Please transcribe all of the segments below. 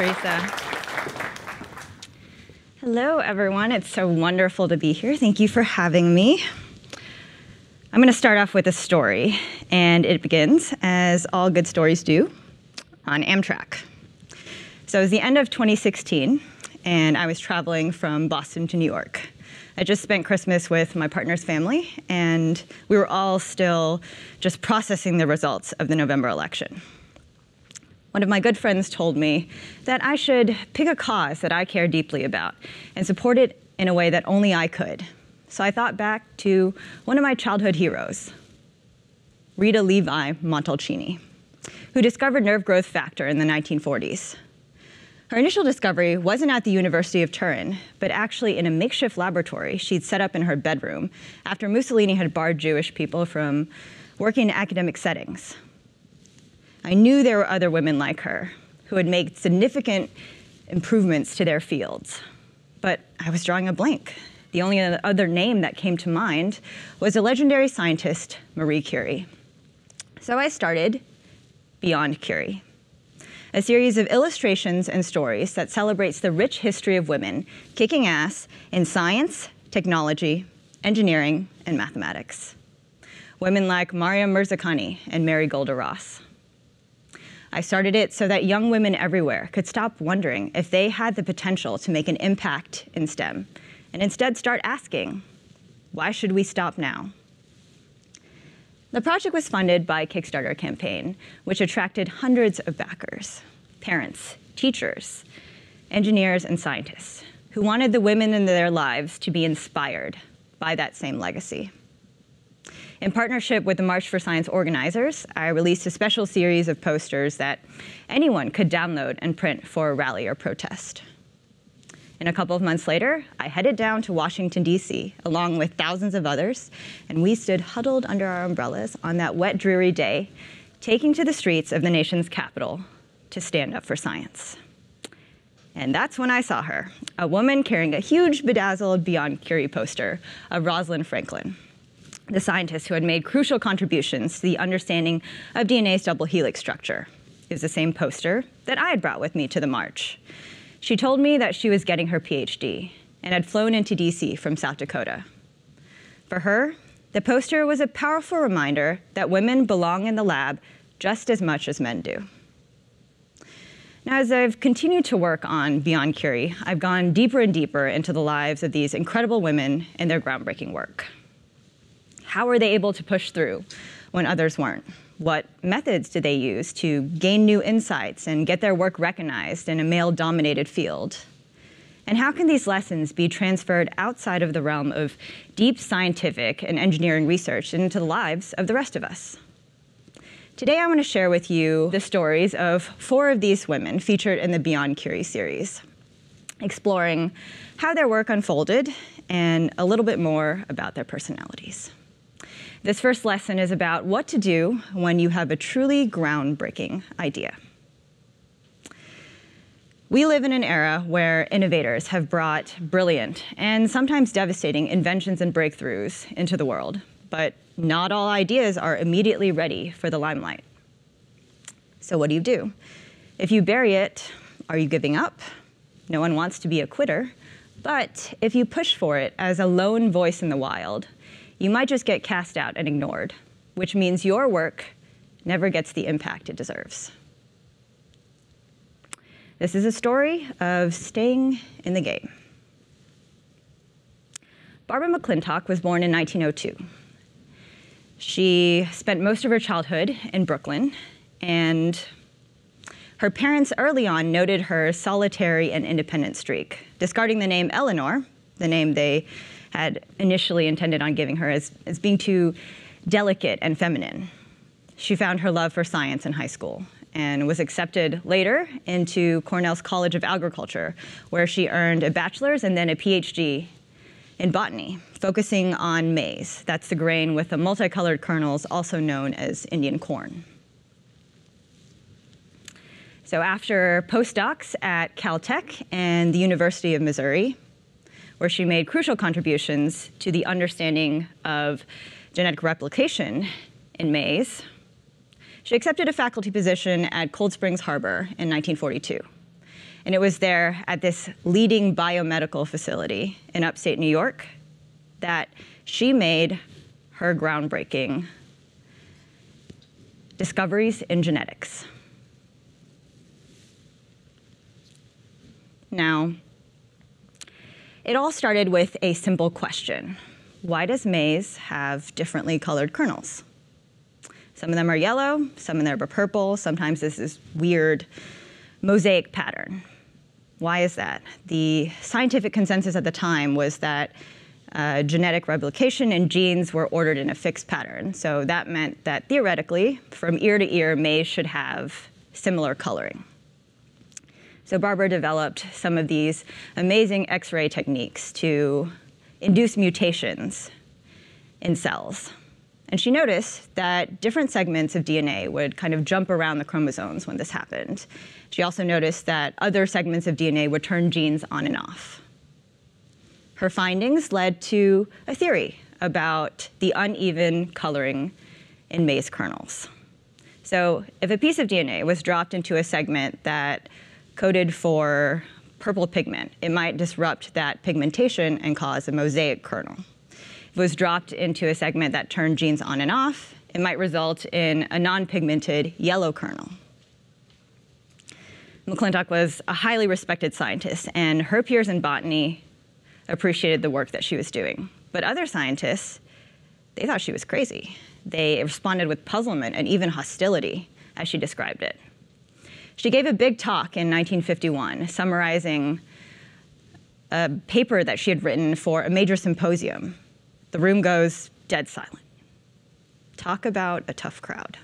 Teresa. Hello, everyone. It's so wonderful to be here. Thank you for having me. I'm going to start off with a story, and it begins, as all good stories do, on Amtrak. So it was the end of 2016, and I was traveling from Boston to New York. I just spent Christmas with my partner's family, and we were all still just processing the results of the November election. One of my good friends told me that I should pick a cause that I care deeply about and support it in a way that only I could. So I thought back to one of my childhood heroes, Rita Levi Montalcini, who discovered nerve growth factor in the 1940s. Her initial discovery wasn't at the University of Turin, but actually in a makeshift laboratory she'd set up in her bedroom after Mussolini had barred Jewish people from working in academic settings. I knew there were other women like her who had made significant improvements to their fields, but I was drawing a blank. The only other name that came to mind was the legendary scientist Marie Curie. So I started Beyond Curie, a series of illustrations and stories that celebrates the rich history of women kicking ass in science, technology, engineering, and mathematics. Women like Maryam Mirzakhani and Mary Golda Ross. I started it so that young women everywhere could stop wondering if they had the potential to make an impact in STEM and instead start asking, why should we stop now? The project was funded by a Kickstarter campaign, which attracted hundreds of backers, parents, teachers, engineers, and scientists who wanted the women in their lives to be inspired by that same legacy. In partnership with the March for Science organizers, I released a special series of posters that anyone could download and print for a rally or protest. And a couple of months later, I headed down to Washington, D.C., along with thousands of others, and we stood huddled under our umbrellas on that wet, dreary day, taking to the streets of the nation's capital to stand up for science. And that's when I saw her, a woman carrying a huge bedazzled Beyond Curie poster of Rosalind Franklin the scientist who had made crucial contributions to the understanding of DNA's double helix structure. It was the same poster that I had brought with me to the march. She told me that she was getting her PhD and had flown into DC from South Dakota. For her, the poster was a powerful reminder that women belong in the lab just as much as men do. Now, as I've continued to work on Beyond Curie, I've gone deeper and deeper into the lives of these incredible women and their groundbreaking work. How were they able to push through when others weren't? What methods did they use to gain new insights and get their work recognized in a male dominated field? And how can these lessons be transferred outside of the realm of deep scientific and engineering research into the lives of the rest of us? Today, I want to share with you the stories of four of these women featured in the Beyond Curie series, exploring how their work unfolded and a little bit more about their personalities. This first lesson is about what to do when you have a truly groundbreaking idea. We live in an era where innovators have brought brilliant and sometimes devastating inventions and breakthroughs into the world, but not all ideas are immediately ready for the limelight. So, what do you do? If you bury it, are you giving up? No one wants to be a quitter. But if you push for it as a lone voice in the wild, you might just get cast out and ignored, which means your work never gets the impact it deserves. This is a story of staying in the game. Barbara McClintock was born in 1902. She spent most of her childhood in Brooklyn, and her parents early on noted her solitary and independent streak, discarding the name Eleanor, the name they had initially intended on giving her as, as being too delicate and feminine. She found her love for science in high school and was accepted later into Cornell's College of Agriculture, where she earned a bachelor's and then a PhD in botany, focusing on maize. That's the grain with the multicolored kernels, also known as Indian corn. So after postdocs at Caltech and the University of Missouri, where she made crucial contributions to the understanding of genetic replication in maize. She accepted a faculty position at Cold Springs Harbor in 1942. And it was there at this leading biomedical facility in upstate New York that she made her groundbreaking discoveries in genetics. Now, it all started with a simple question Why does maize have differently colored kernels? Some of them are yellow, some of them are purple, sometimes this is weird mosaic pattern. Why is that? The scientific consensus at the time was that uh, genetic replication and genes were ordered in a fixed pattern. So that meant that theoretically, from ear to ear, maize should have similar coloring. So Barbara developed some of these amazing X ray techniques to induce mutations in cells. And she noticed that different segments of DNA would kind of jump around the chromosomes when this happened. She also noticed that other segments of DNA would turn genes on and off. Her findings led to a theory about the uneven coloring in maize kernels. So, if a piece of DNA was dropped into a segment that coded for purple pigment, it might disrupt that pigmentation and cause a mosaic kernel If it was dropped into a segment that turned genes on and off, it might result in a non-pigmented yellow kernel. McClintock was a highly respected scientist, and her peers in botany appreciated the work that she was doing. But other scientists, they thought she was crazy. They responded with puzzlement and even hostility, as she described it. She gave a big talk in 1951 summarizing a paper that she had written for a major symposium the room goes dead silent. Talk about a tough crowd.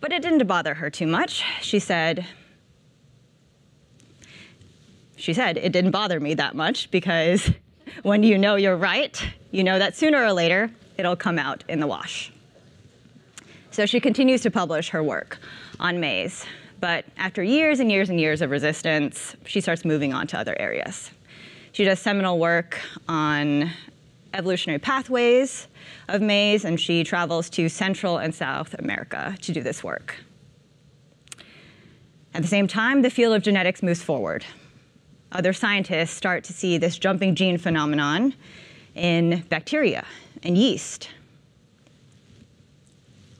But it didn't bother her too much. She said, she said, it didn't bother me that much because when you know you're right, you know that sooner or later it'll come out in the wash. So she continues to publish her work on maize. But after years and years and years of resistance, she starts moving on to other areas. She does seminal work on evolutionary pathways of maize, and she travels to Central and South America to do this work. At the same time, the field of genetics moves forward. Other scientists start to see this jumping gene phenomenon in bacteria and yeast.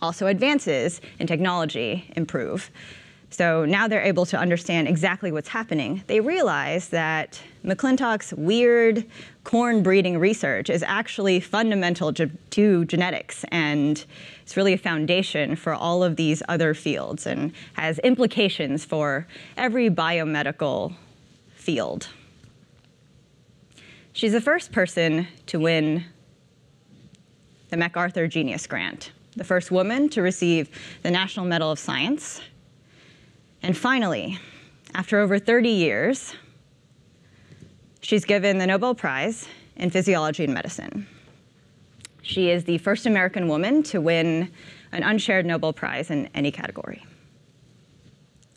Also, advances in technology improve. So now they're able to understand exactly what's happening. They realize that McClintock's weird corn breeding research is actually fundamental to, genetics and it's really a foundation for all of these other fields and has implications for every biomedical field. She's the first person to win the MacArthur Genius Grant, the first woman to receive the National Medal of Science, and finally, after over 30 years, she's given the Nobel Prize in Physiology and Medicine. She is the first American woman to win an unshared Nobel Prize in any category.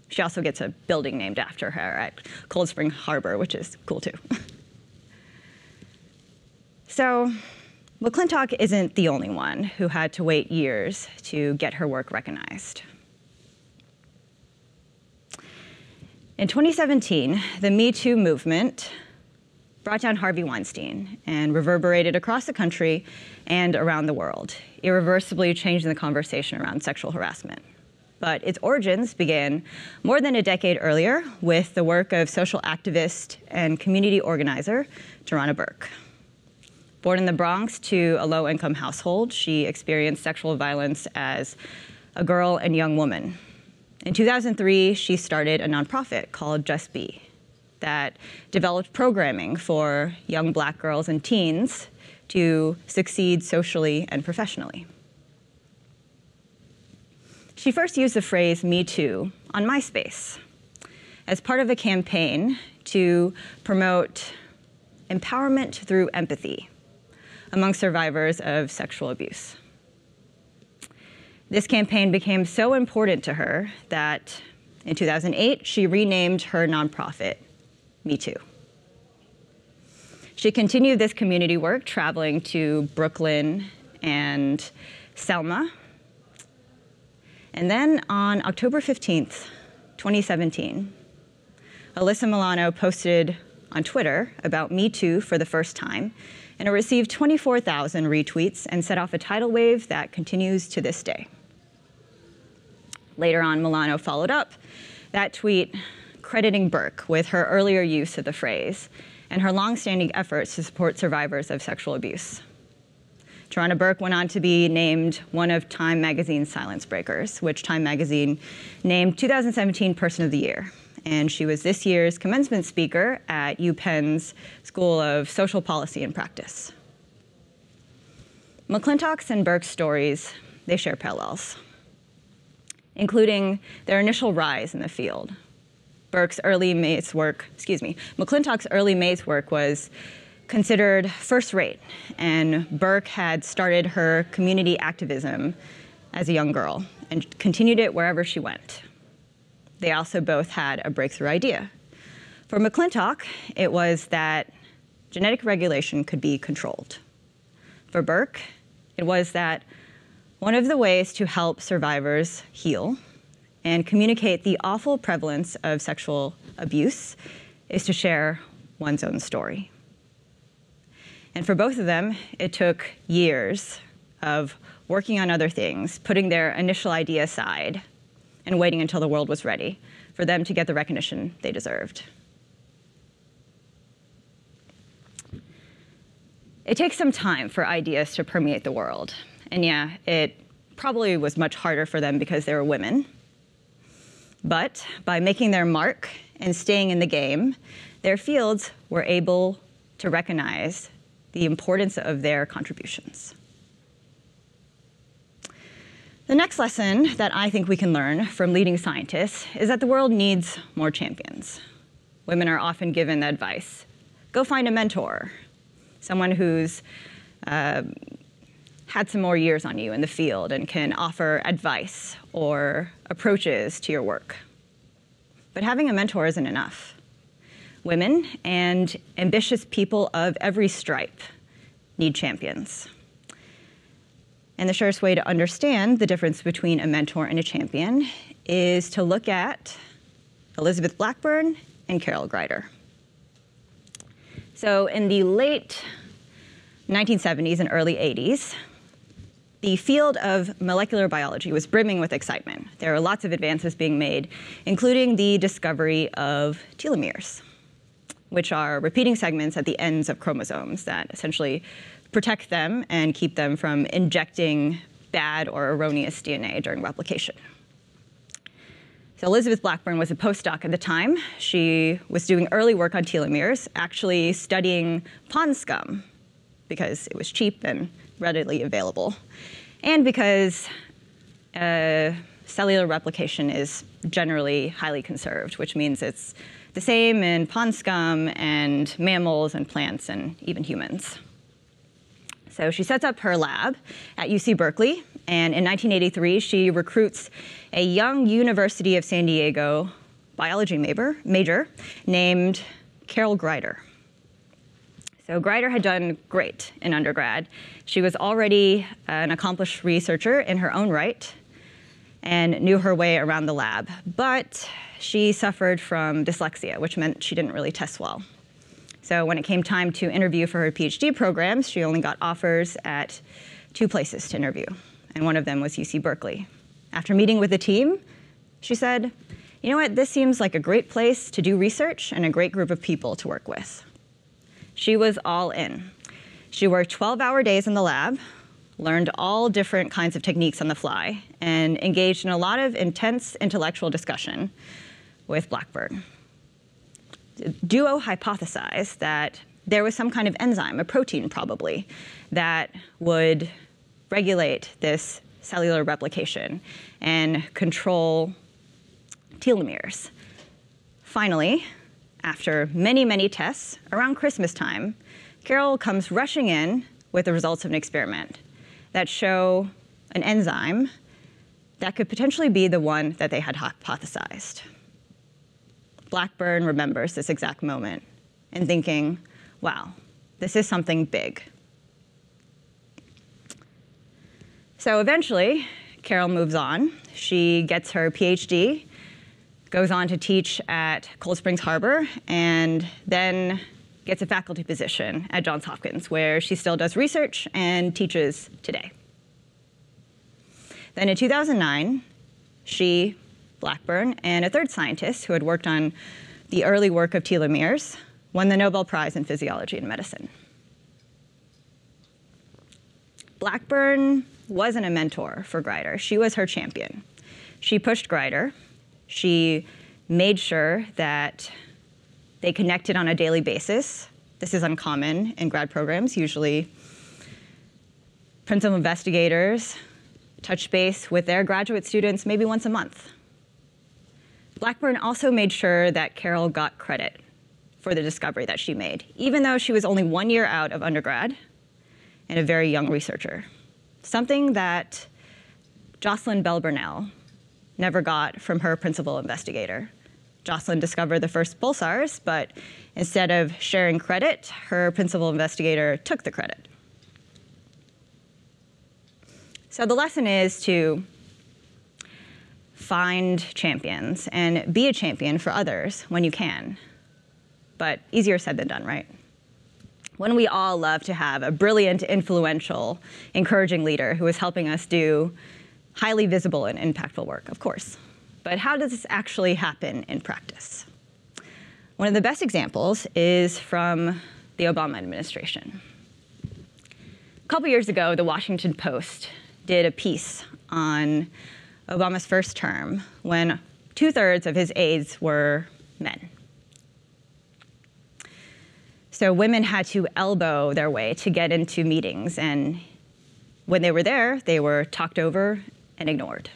She also gets a building named after her at Cold Spring Harbor, which is cool too. so, McClintock isn't the only one who had to wait years to get her work recognized. In 2017, the Me Too movement brought down Harvey Weinstein and reverberated across the country and around the world, irreversibly changing the conversation around sexual harassment. But its origins began more than a decade earlier with the work of social activist and community organizer Tarana Burke. Born in the Bronx to a low income household, she experienced sexual violence as a girl and young woman. In 2003, she started a nonprofit called Just Be that developed programming for young black girls and teens to succeed socially and professionally. She first used the phrase Me Too on MySpace as part of a campaign to promote empowerment through empathy among survivors of sexual abuse. This campaign became so important to her that in 2008, she renamed her nonprofit Me Too. She continued this community work, traveling to Brooklyn and Selma. And then on October 15th, 2017, Alyssa Milano posted on Twitter about Me Too for the first time, and it received 24,000 retweets and set off a tidal wave that continues to this day. Later on, Milano followed up that tweet crediting Burke with her earlier use of the phrase and her longstanding efforts to support survivors of sexual abuse. Tarana Burke went on to be named one of Time Magazine's silence breakers, which Time Magazine named 2017 Person of the Year. And she was this year's commencement speaker at UPenn's School of Social Policy and Practice. McClintock's and Burke's stories, they share parallels, including their initial rise in the field. Burke's early maize work, excuse me, McClintock's early maize work was considered first rate, and Burke had started her community activism as a young girl and continued it wherever she went. They also both had a breakthrough idea. For McClintock, it was that genetic regulation could be controlled. For Burke, it was that one of the ways to help survivors heal and communicate the awful prevalence of sexual abuse is to share one's own story. And for both of them, it took years of working on other things, putting their initial idea aside, and waiting until the world was ready for them to get the recognition they deserved. It takes some time for ideas to permeate the world. And yeah, it probably was much harder for them because they were women. But by making their mark and staying in the game, their fields were able to recognize the importance of their contributions. The next lesson that I think we can learn from leading scientists is that the world needs more champions. Women are often given the advice go find a mentor, someone who's uh, had some more years on you in the field and can offer advice or approaches to your work. But having a mentor isn't enough women and ambitious people of every stripe need champions. And the surest way to understand the difference between a mentor and a champion is to look at Elizabeth Blackburn and Carol Greider. So, in the late 1970s and early 80s, the field of molecular biology was brimming with excitement. There were lots of advances being made, including the discovery of telomeres which are repeating segments at the ends of chromosomes that essentially protect them and keep them from injecting bad or erroneous DNA during replication. So Elizabeth Blackburn was a postdoc at the time. She was doing early work on telomeres, actually studying pond scum because it was cheap and readily available, and because uh, cellular replication is generally highly conserved, which means it's the same in pond scum and mammals and plants and even humans. So she sets up her lab at UC Berkeley, and in 1983, she recruits a young University of San Diego biology major, major named Carol Greider. So Greider had done great in undergrad. She was already an accomplished researcher in her own right and knew her way around the lab. But she suffered from dyslexia, which meant she didn't really test well. So when it came time to interview for her PhD programs, she only got offers at two places to interview, and one of them was UC Berkeley. After meeting with the team, she said, You know what, this seems like a great place to do research and a great group of people to work with. She was all in. She worked 12 hour days in the lab, learned all different kinds of techniques on the fly, and engaged in a lot of intense intellectual discussion with Blackburn. Duo hypothesized that there was some kind of enzyme, a protein probably, that would regulate this cellular replication and control telomeres. Finally, after many, many tests, around Christmas time, Carol comes rushing in with the results of an experiment that show an enzyme that could potentially be the one that they had hypothesized. Blackburn remembers this exact moment and thinking, wow, this is something big. So eventually, Carol moves on. She gets her PhD, goes on to teach at Cold Springs Harbor, and then gets a faculty position at Johns Hopkins, where she still does research and teaches today. Then in 2009, she, Blackburn, and a third scientist who had worked on the early work of telomeres won the Nobel Prize in Physiology and Medicine. Blackburn wasn't a mentor for Greider, she was her champion. She pushed Greider, she made sure that they connected on a daily basis. This is uncommon in grad programs. Usually, principal investigators touch base with their graduate students maybe once a month. Blackburn also made sure that Carol got credit for the discovery that she made, even though she was only one year out of undergrad and a very young researcher. Something that Jocelyn Bell Burnell never got from her principal investigator. Jocelyn discovered the first pulsars, but instead of sharing credit, her principal investigator took the credit. So the lesson is to find champions and be a champion for others when you can. But easier said than done, right? When we all love to have a brilliant, influential, encouraging leader who is helping us do highly visible and impactful work, of course. But how does this actually happen in practice? One of the best examples is from the Obama administration. A couple years ago, the Washington Post did a piece on Obama's first term when two thirds of his aides were men. So women had to elbow their way to get into meetings, and when they were there, they were talked over and ignored.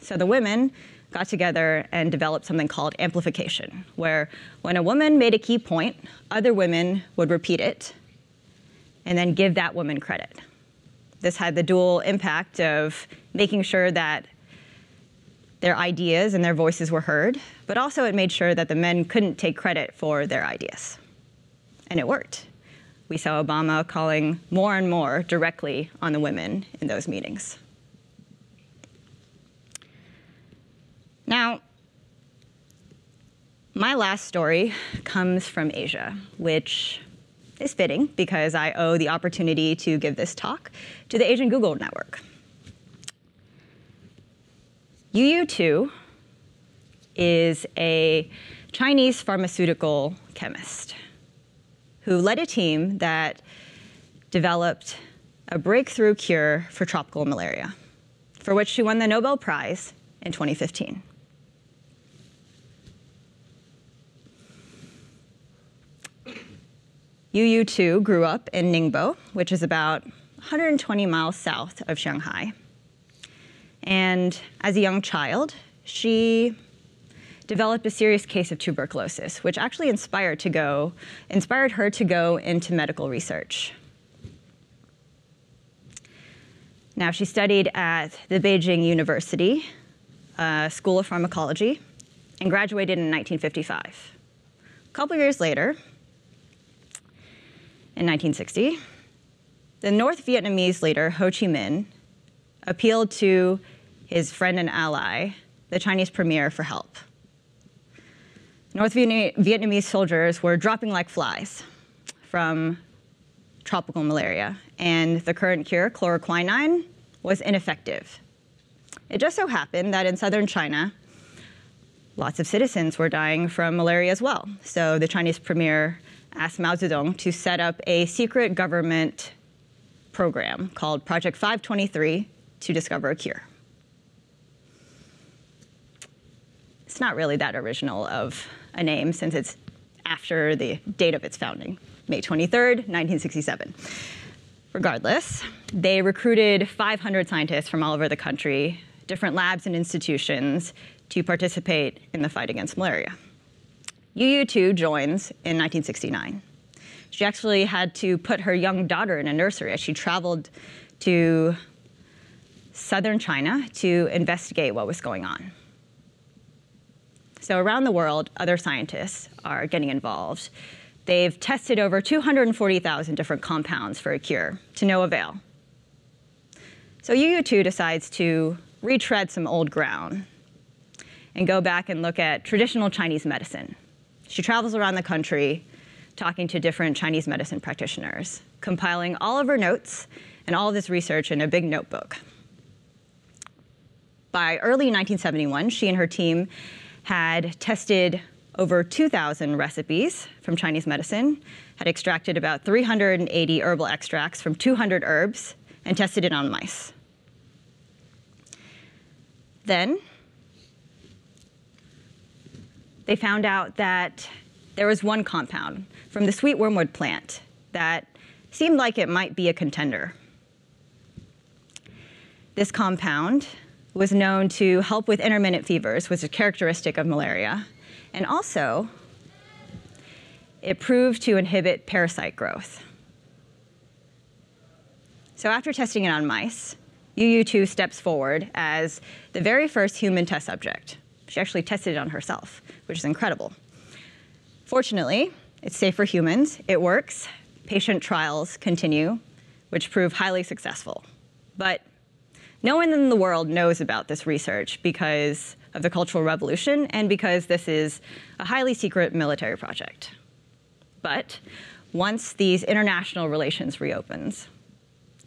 So the women got together and developed something called amplification, where when a woman made a key point, other women would repeat it and then give that woman credit. This had the dual impact of making sure that their ideas and their voices were heard, but also it made sure that the men couldn't take credit for their ideas. And it worked. We saw Obama calling more and more directly on the women in those meetings. Now, my last story comes from Asia, which is fitting because I owe the opportunity to give this talk to the Asian Google Network. Yu Tu is a Chinese pharmaceutical chemist who led a team that developed a breakthrough cure for tropical malaria, for which she won the Nobel Prize in 2015. Yu Tu grew up in Ningbo, which is about 120 miles south of Shanghai. And as a young child, she developed a serious case of tuberculosis, which actually inspired to go inspired her to go into medical research. Now she studied at the Beijing University uh, School of Pharmacology and graduated in 1955. A couple years later, in 1960, the North Vietnamese leader Ho Chi Minh appealed to his friend and ally, the Chinese premier, for help. North Vietnamese soldiers were dropping like flies from tropical malaria, and the current cure, chloroquine, was ineffective. It just so happened that in southern China, lots of citizens were dying from malaria as well. So the Chinese premier asked Mao Zedong to set up a secret government program called Project 523 to discover a cure. It's not really that original of a name since it's after the date of its founding, May 23rd, 1967. Regardless, they recruited 500 scientists from all over the country, different labs and institutions, to participate in the fight against malaria. Yu Tu joins in 1969. She actually had to put her young daughter in a nursery as she traveled to southern China to investigate what was going on. So, around the world, other scientists are getting involved. They've tested over 240,000 different compounds for a cure to no avail. So, Yu Tu decides to retread some old ground and go back and look at traditional Chinese medicine. She travels around the country talking to different Chinese medicine practitioners, compiling all of her notes and all of this research in a big notebook. By early 1971, she and her team had tested over 2,000 recipes from Chinese medicine, had extracted about 380 herbal extracts from 200 herbs, and tested it on mice. Then they found out that there was one compound from the sweet wormwood plant that seemed like it might be a contender. This compound was known to help with intermittent fevers, which is characteristic of malaria, and also it proved to inhibit parasite growth. So after testing it on mice, Youyou Tu steps forward as the very first human test subject. She actually tested it on herself, which is incredible. Fortunately, it's safe for humans, it works, patient trials continue, which prove highly successful. But no one in the world knows about this research because of the Cultural Revolution and because this is a highly secret military project. But once these international relations reopens,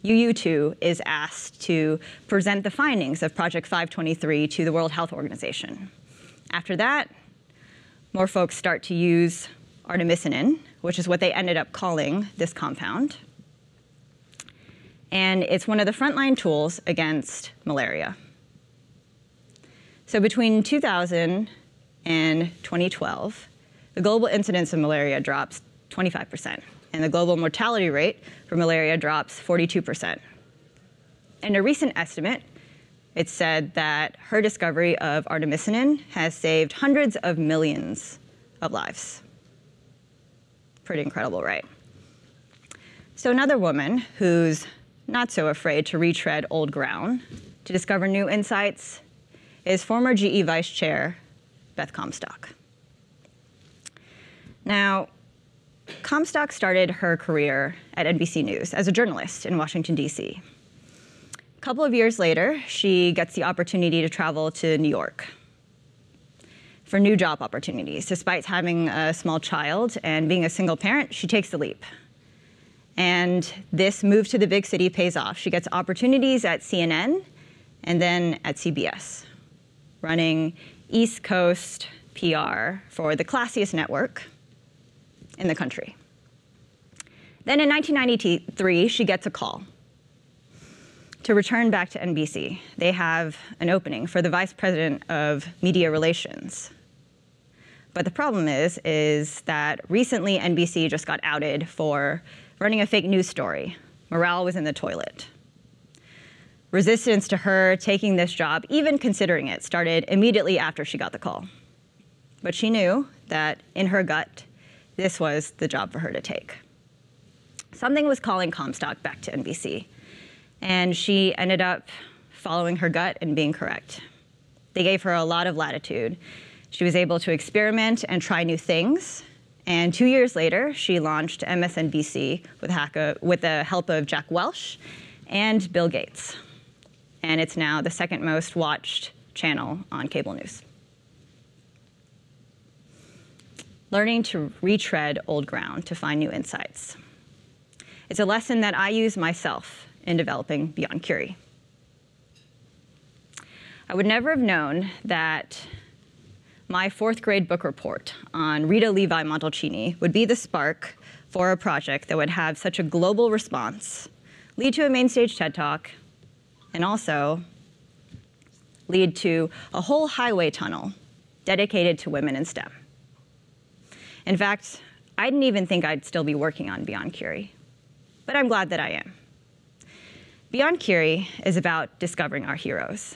Youyou Tu is asked to present the findings of Project 523 to the World Health Organization. After that, more folks start to use artemisinin, which is what they ended up calling this compound. And it's one of the frontline tools against malaria. So between 2000 and 2012, the global incidence of malaria drops 25%, and the global mortality rate for malaria drops 42%. In a recent estimate, it said that her discovery of artemisinin has saved hundreds of millions of lives. Pretty incredible, right? So, another woman who's not so afraid to retread old ground to discover new insights is former GE Vice Chair Beth Comstock. Now, Comstock started her career at NBC News as a journalist in Washington, D.C. A couple of years later, she gets the opportunity to travel to New York for new job opportunities. Despite having a small child and being a single parent, she takes the leap. And this move to the big city pays off. She gets opportunities at CNN and then at CBS, running East Coast PR for the classiest network in the country. Then in 1993, she gets a call to return back to NBC. They have an opening for the vice president of media relations. But the problem is, is that recently NBC just got outed for running a fake news story. Morale was in the toilet. Resistance to her taking this job, even considering it, started immediately after she got the call. But she knew that in her gut, this was the job for her to take. Something was calling Comstock back to NBC, and she ended up following her gut and being correct. They gave her a lot of latitude. She was able to experiment and try new things. And two years later, she launched MSNBC with, uh, with the help of Jack Welch and Bill Gates. And it's now the second most watched channel on cable news. learning to retread old ground to find new insights. It's a lesson that I use myself in developing Beyond Curie. I would never have known that my fourth grade book report on Rita Levi Montalcini would be the spark for a project that would have such a global response, lead to a main stage TED Talk, and also lead to a whole highway tunnel dedicated to women in STEM. In fact, I didn't even think I'd still be working on Beyond Curie, but I'm glad that I am. Beyond Curie is about discovering our heroes.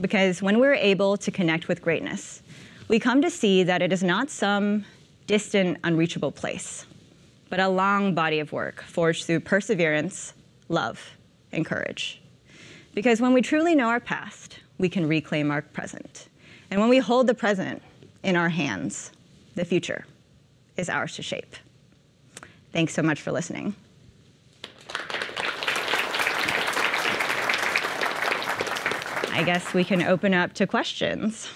Because when we're able to connect with greatness, we come to see that it is not some distant, unreachable place, but a long body of work forged through perseverance, love, and courage. Because when we truly know our past, we can reclaim our present. And when we hold the present in our hands, the future is ours to shape. Thanks so much for listening. I guess we can open up to questions.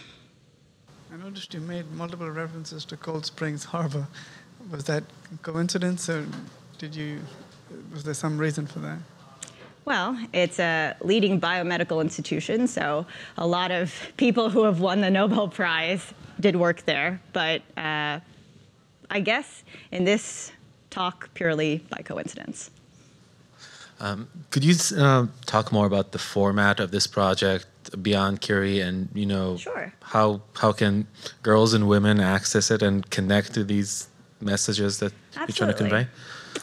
I noticed you made multiple references to Cold Springs Harbor. Was that coincidence, or did you? Was there some reason for that? Well, it's a leading biomedical institution, so a lot of people who have won the Nobel Prize did work there. But uh, I guess in this talk, purely by coincidence. Um, could you uh, talk more about the format of this project, Beyond Curie, and you know sure. how how can girls and women access it and connect to these messages that Absolutely. you're trying to convey?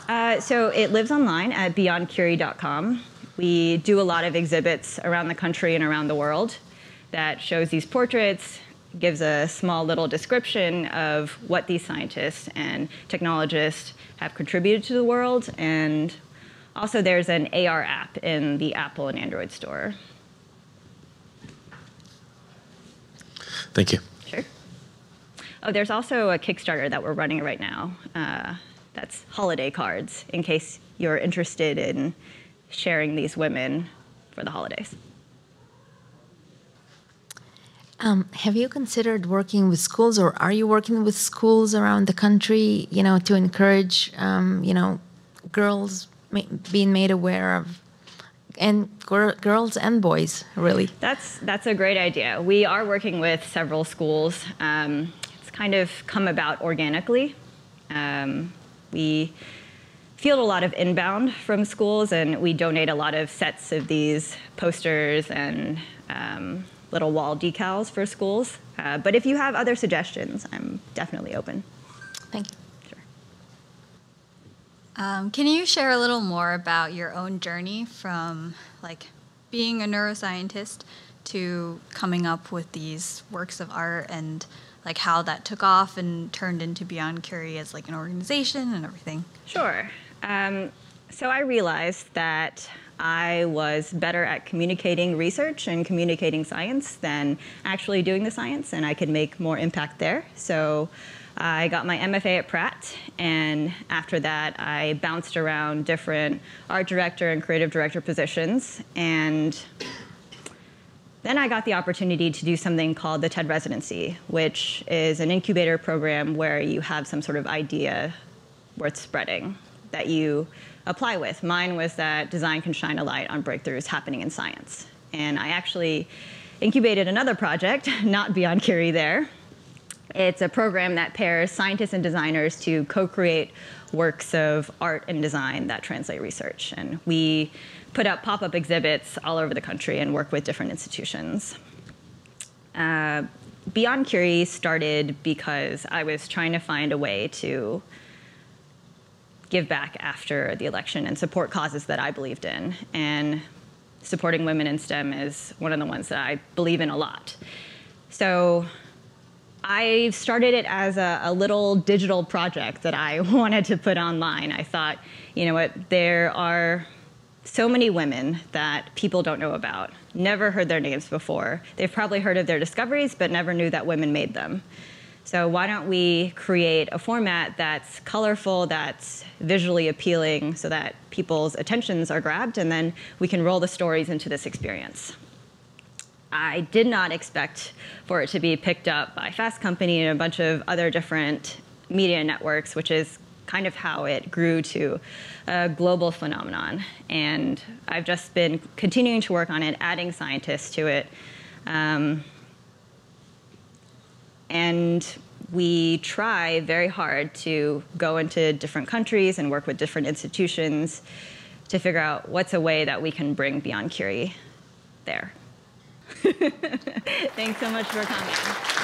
Uh, so it lives online at beyondcurie.com. We do a lot of exhibits around the country and around the world that shows these portraits, gives a small little description of what these scientists and technologists have contributed to the world. And also, there's an AR app in the Apple and Android store. Thank you. Sure. Oh, there's also a Kickstarter that we're running right now. Uh, that's holiday cards, in case you're interested in sharing these women for the holidays. Um, have you considered working with schools, or are you working with schools around the country? You know, to encourage, um, you know, girls ma being made aware of, and girls and boys, really. That's that's a great idea. We are working with several schools. Um, it's kind of come about organically. Um, we field a lot of inbound from schools, and we donate a lot of sets of these posters and um, little wall decals for schools. Uh, but if you have other suggestions, I'm definitely open. Thank you. Um, can you share a little more about your own journey from like being a neuroscientist to coming up with these works of art and like how that took off and turned into Beyond Curie as like an organization and everything? Sure. Um, so I realized that I was better at communicating research and communicating science than actually doing the science, and I could make more impact there. So I got my MFA at Pratt, and after that, I bounced around different art director and creative director positions. And then I got the opportunity to do something called the TED Residency, which is an incubator program where you have some sort of idea worth spreading that you apply with. Mine was that design can shine a light on breakthroughs happening in science. And I actually incubated another project, not Beyond Curie there. It's a program that pairs scientists and designers to co-create works of art and design that translate research. And we put up pop-up exhibits all over the country and work with different institutions. Uh, Beyond Curie started because I was trying to find a way to give back after the election and support causes that I believed in. And supporting women in STEM is one of the ones that I believe in a lot. So I started it as a, a, little digital project that I wanted to put online. I thought, you know what, there are so many women that people don't know about, never heard their names before. They've probably heard of their discoveries, but never knew that women made them. So why don't we create a format that's colorful, that's visually appealing, so that people's attentions are grabbed, and then we can roll the stories into this experience. I did not expect for it to be picked up by Fast Company and a bunch of other different media networks, which is kind of how it grew to a global phenomenon. And I've just been continuing to work on it, adding scientists to it. Um, and we try very hard to go into different countries and work with different institutions to figure out what's a way that we can bring Beyond Curie there. Thanks so much for coming.